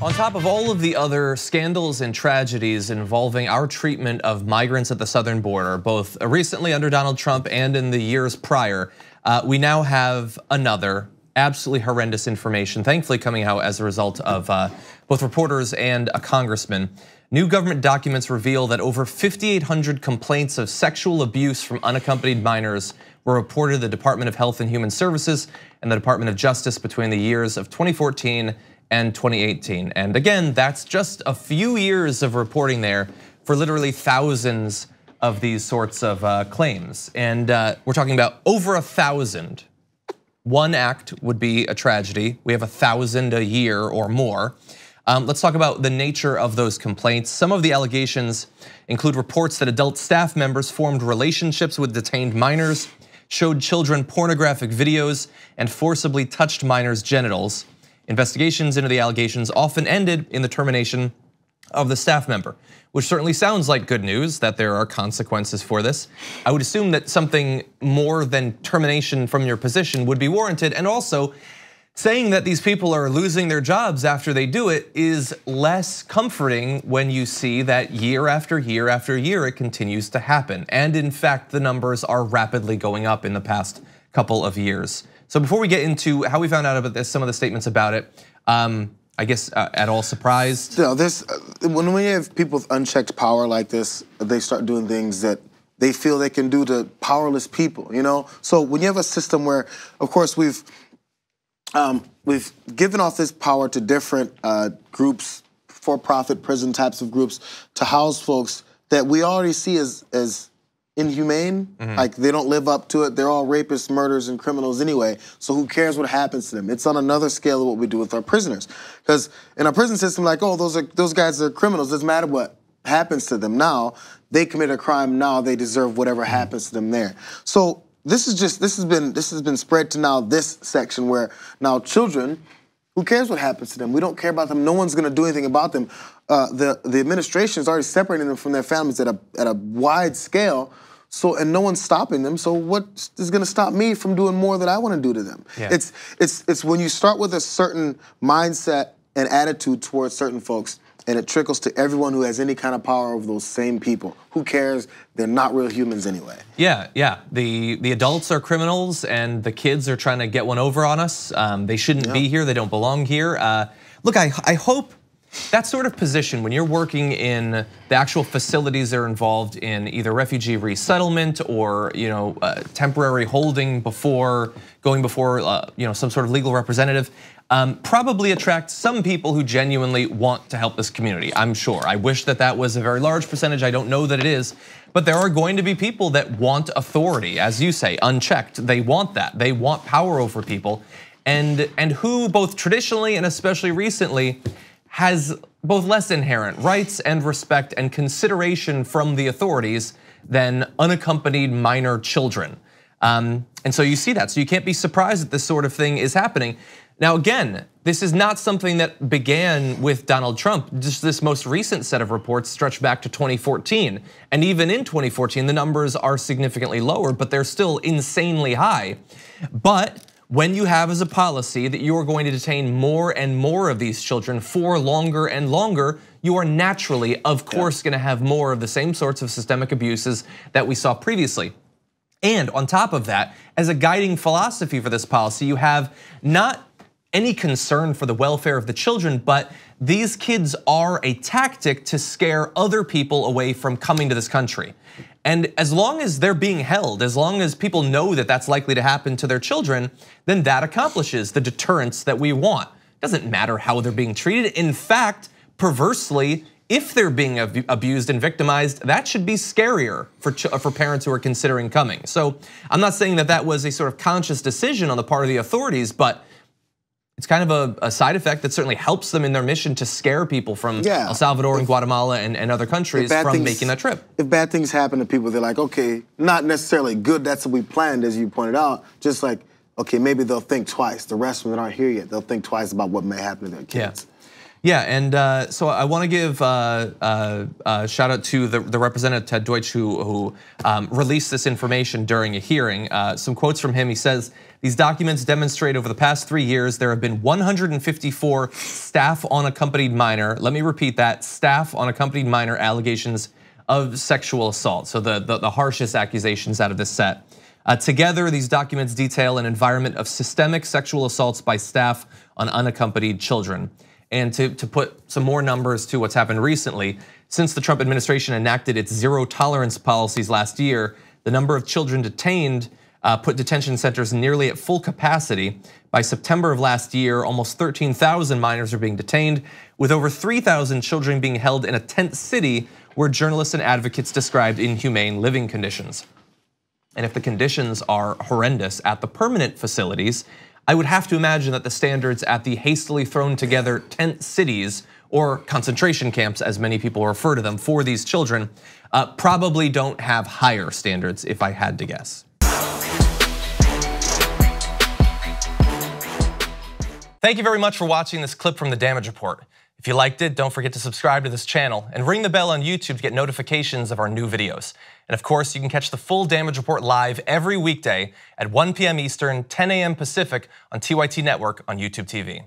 On top of all of the other scandals and tragedies involving our treatment of migrants at the southern border, both recently under Donald Trump and in the years prior, uh, we now have another absolutely horrendous information, thankfully coming out as a result of uh, both reporters and a congressman. New government documents reveal that over 5,800 complaints of sexual abuse from unaccompanied minors were reported to the Department of Health and Human Services and the Department of Justice between the years of 2014 and 2018. And again, that's just a few years of reporting there for literally thousands of these sorts of uh, claims. And uh, we're talking about over a thousand. One act would be a tragedy. We have a thousand a year or more. Um, let's talk about the nature of those complaints. Some of the allegations include reports that adult staff members formed relationships with detained minors, showed children pornographic videos, and forcibly touched minors' genitals. Investigations into the allegations often ended in the termination of the staff member, which certainly sounds like good news that there are consequences for this. I would assume that something more than termination from your position would be warranted. And also, saying that these people are losing their jobs after they do it is less comforting when you see that year after year after year it continues to happen. And in fact, the numbers are rapidly going up in the past couple of years. So before we get into how we found out about this, some of the statements about it, um, I guess uh, at all surprised? No, this uh, when we have people with unchecked power like this, they start doing things that they feel they can do to powerless people. You know, so when you have a system where, of course, we've um, we've given off this power to different uh, groups, for-profit prison types of groups, to house folks that we already see as as inhumane. Mm-hmm. Like they don't live up to it. They're all rapists, murderers, and criminals anyway. So who cares what happens to them? It's on another scale of what we do with our prisoners. Because in our prison system, like, oh, those are those guys are criminals. Doesn't matter what happens to them now. They commit a crime now. They deserve whatever mm-hmm. happens to them there. So this is just this has been this has been spread to now this section where now children. Who cares what happens to them? We don't care about them. No one's going to do anything about them. Uh, the the administration is already separating them from their families at a at a wide scale so and no one's stopping them. So what is going to stop me from doing more that I want to do to them? Yeah. It's it's it's when you start with a certain mindset and attitude towards certain folks and it trickles to everyone who has any kind of power over those same people. Who cares? They're not real humans anyway. Yeah, yeah. The the adults are criminals, and the kids are trying to get one over on us. Um, they shouldn't yeah. be here. They don't belong here. Uh, look, I I hope that sort of position, when you're working in the actual facilities that are involved in either refugee resettlement or you know uh, temporary holding before going before uh, you know some sort of legal representative, um, probably attract some people who genuinely want to help this community. I'm sure. I wish that that was a very large percentage. I don't know that it is, but there are going to be people that want authority, as you say, unchecked. They want that. They want power over people, and and who both traditionally and especially recently has both less inherent rights and respect and consideration from the authorities than unaccompanied minor children. Um, and so you see that. So you can't be surprised that this sort of thing is happening. Now, again, this is not something that began with Donald Trump. Just this most recent set of reports stretch back to 2014. And even in 2014, the numbers are significantly lower, but they're still insanely high. But when you have as a policy that you are going to detain more and more of these children for longer and longer, you are naturally, of course, yeah. gonna have more of the same sorts of systemic abuses that we saw previously. And on top of that, as a guiding philosophy for this policy, you have not any concern for the welfare of the children, but these kids are a tactic to scare other people away from coming to this country. And as long as they're being held, as long as people know that that's likely to happen to their children, then that accomplishes the deterrence that we want. Doesn't matter how they're being treated. In fact, perversely, if they're being abused and victimized, that should be scarier for, for parents who are considering coming. So I'm not saying that that was a sort of conscious decision on the part of the authorities, but it's kind of a, a, side effect that certainly helps them in their mission to scare people from yeah. El Salvador if, and Guatemala and, and other countries from things, making that trip. If bad things happen to people, they're like, okay, not necessarily good, that's what we planned, as you pointed out. Just like, okay, maybe they'll think twice. The rest of them aren't here yet. They'll think twice about what may happen to their kids. Yeah. Yeah, and uh, so I want to give uh, uh, uh, shout out to the, the, representative Ted Deutch who, who um, released this information during a hearing. Uh, some quotes from him. He says these documents demonstrate over the past three years there have been 154 staff unaccompanied minor. Let me repeat that: staff unaccompanied minor allegations of sexual assault. So the the, the harshest accusations out of this set. Uh, together, these documents detail an environment of systemic sexual assaults by staff on unaccompanied children. And to, to put some more numbers to what's happened recently, since the Trump administration enacted its zero tolerance policies last year, the number of children detained uh, put detention centers nearly at full capacity. By September of last year, almost 13,000 minors are being detained, with over 3,000 children being held in a tent city where journalists and advocates described inhumane living conditions. And if the conditions are horrendous at the permanent facilities, I would have to imagine that the standards at the hastily thrown together tent cities or concentration camps, as many people refer to them, for these children, uh, probably don't have higher standards, if I had to guess. Thank you very much for watching this clip from the Damage Report. If you liked it, don't forget to subscribe to this channel and ring the bell on YouTube to get notifications of our new videos. And of course, you can catch the full Damage Report live every weekday at 1 p.m. Eastern, 10 a.m. Pacific on TYT Network on YouTube TV.